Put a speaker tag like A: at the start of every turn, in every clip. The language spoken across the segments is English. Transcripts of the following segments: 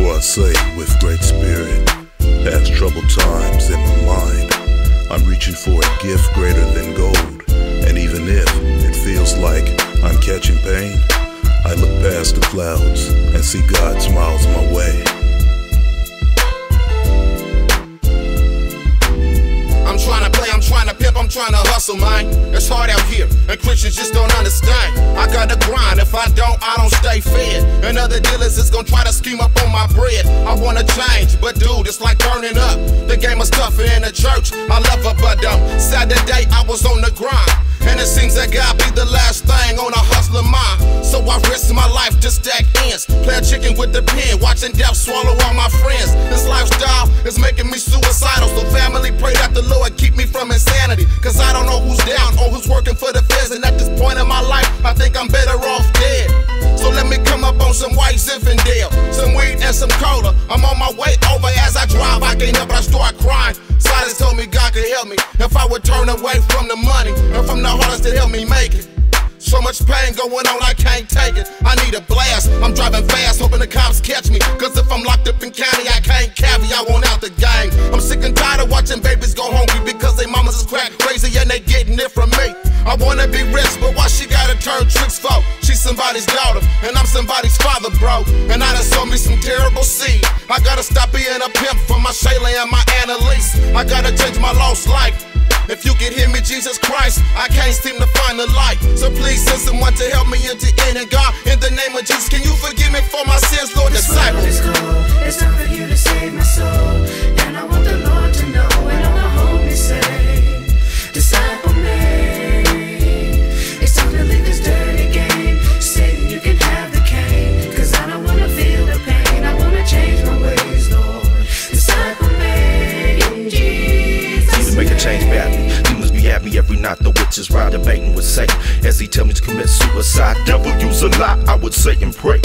A: For I say with great spirit, as troubled times in my mind, I'm reaching for a gift greater than gold. And even if it feels like I'm catching pain, I look past the clouds and see God smiles my way.
B: Hustle. It's hard out here, and Christians just don't understand. I gotta grind, if I don't, I don't stay fed. And other dealers is gonna try to scheme up on my bread. I wanna change, but dude, it's like burning up. The game is tougher in the church. I love her, but um, Saturday I was on the grind. And it seems that God be the last thing on a hustler mind. So I risk my life to stack ends. Play a chicken with the pen, watching death swallow all my friends. If I would turn away from the money and from the hearts that help me make it. So much pain going on, I can't take it. I need a blast. I'm driving fast, hoping the cops catch me. Cause if I'm locked up in county, I can't carry. I want out the gang. I'm sick and tired of watching babies go hungry because they mamas is crack crazy and they getting it from me. I wanna be rich, but why she gotta turn tricks for? She's somebody's daughter, and I'm somebody's father, bro. And I done sold me some terrible seed. I gotta stop being a pimp for my Shayla and my Annalise. I gotta change my lost life. If you can hear me, Jesus Christ, I can't seem to find the light. So please send someone to help me into in and God, in the name of Jesus, can you forgive me for my sins, Lord
C: night, the witches ride debating with Satan as he tell me to commit suicide. Devil use a lie, I would say and pray.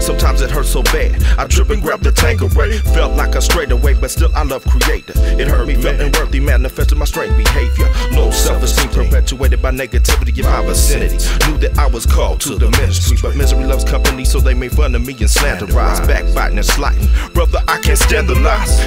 C: Sometimes it hurts so bad, I trip and grab the Tanqueray. Felt like a straight away, but still I love Creator. It hurt me, felt unworthy, manifested my strange behavior. Low self-esteem perpetuated by negativity in my vicinity. Knew that I was called to the ministry, but misery loves company, so they made fun of me and slanderize, backbiting and slighting. Brother, I can't stand the lies.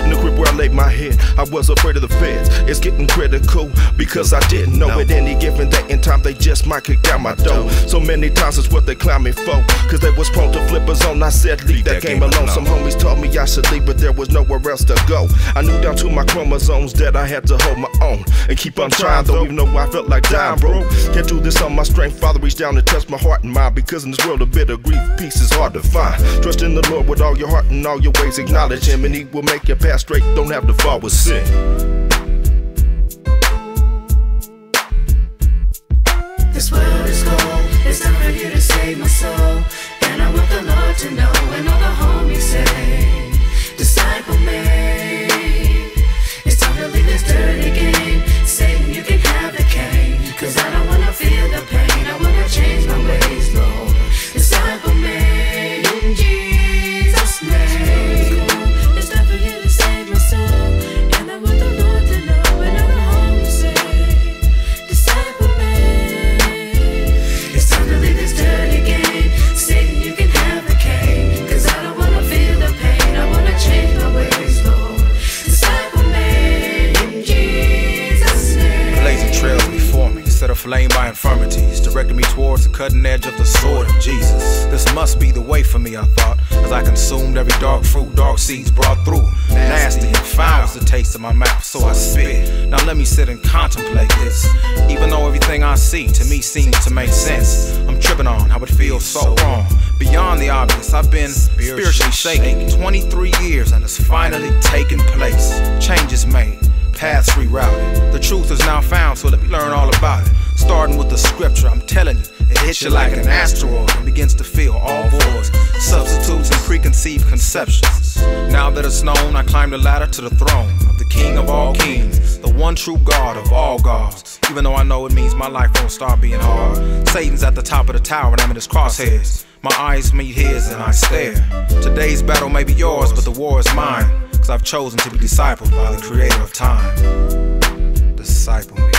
C: In the crib where I laid my head, I was afraid of the feds. It's getting critical because I didn't know at any given day in time they just might kick down my door. So many times it's what they me for, cause they was prone to flippers on. I said, leave that game alone. Some homies told me I should leave, but there was nowhere else to go. I knew down to my chromosomes that I had to hold my own and keep on trying, though, even though I felt like dying, bro. Can't do this on my strength. Father, reach down and touch my heart and mind, because in this world a bit of grief, peace is hard to find. Trust in the Lord with all your heart and all your ways, acknowledge Him, and He will make your path straight. Don't have to fall with sin.
D: This world is cold. It's time for you to save my soul. And I want the Lord to know and all the homies say, disciple me. It's time to leave this dirty game. Me,
E: set by infirmities, directed me towards the cutting edge of the sword of Jesus. This must be the way for me, I thought, as I consumed every dark fruit, dark seeds brought through. Nasty and foul the taste of my mouth, so I spit. Now let me sit and contemplate this. Even though everything I see to me seems to make sense, I'm tripping on how it feels so wrong. Beyond the obvious, I've been spiritually shaken 23 years and it's finally taken place. Changes made paths rerouted. The truth is now found, so let me learn all about it. Starting with the scripture, I'm telling you, it hits you like an asteroid and begins to fill all voids, substitutes, and preconceived conceptions. Now that it's known, I climb the ladder to the throne of the King of all kings, the one true God of all gods. Even though I know it means my life won't start being hard. Satan's at the top of the tower and I'm in his crosshairs. My eyes meet his and I stare. Today's battle may be yours, but the war is mine. Cause I've chosen to be discipled by the creator of time. Disciple me.